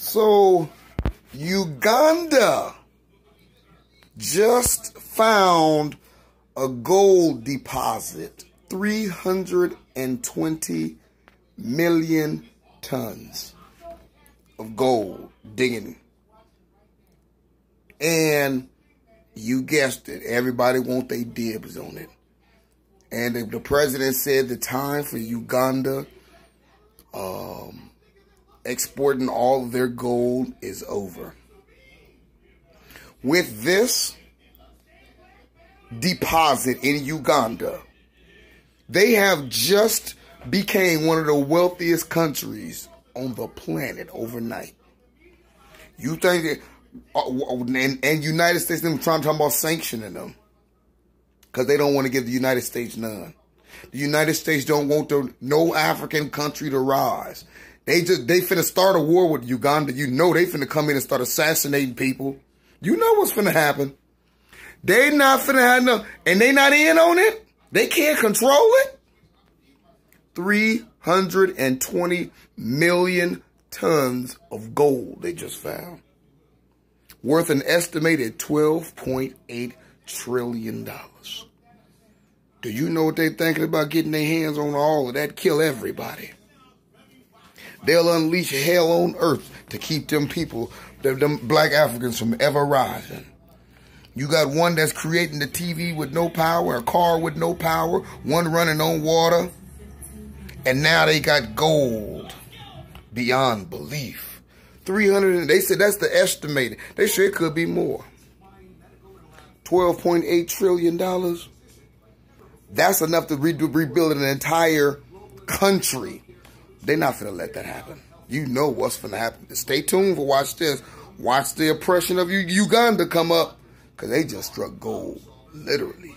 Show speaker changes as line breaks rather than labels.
So, Uganda just found a gold deposit 320 million tons of gold digging. And you guessed it, everybody want their dibs on it. And the, president said the time for Uganda um, exporting all their gold is over. With this deposit in Uganda, they have just became one of the wealthiest countries on the planet overnight. You think that, uh, and, and United States, them trying to talk about sanctioning them because they don't want to give the United States none. The United States don't want the, no African country to rise. They just they finna start a war with Uganda. You know they finna come in and start assassinating people. You know what's finna happen. They not finna have no, and they not in on it. They can't control it. 320 million tons of gold they just found. Worth an estimated $12.8 trillion. Do you know what they're thinking about getting their hands on all of that? Kill everybody. They'll unleash hell on earth to keep them people, them, black Africans from ever rising. You got one that's creating the TV with no power, a car with no power, one running on water. And now they got gold beyond belief. 300, they said that's the estimated. They say it could be more. $12.8 trillion. That's enough to re rebuild an entire country. They're not to let that happen. You know what's to happen. Stay tuned for watch this. Watch the oppression of you Uganda come up because they just struck gold, literally.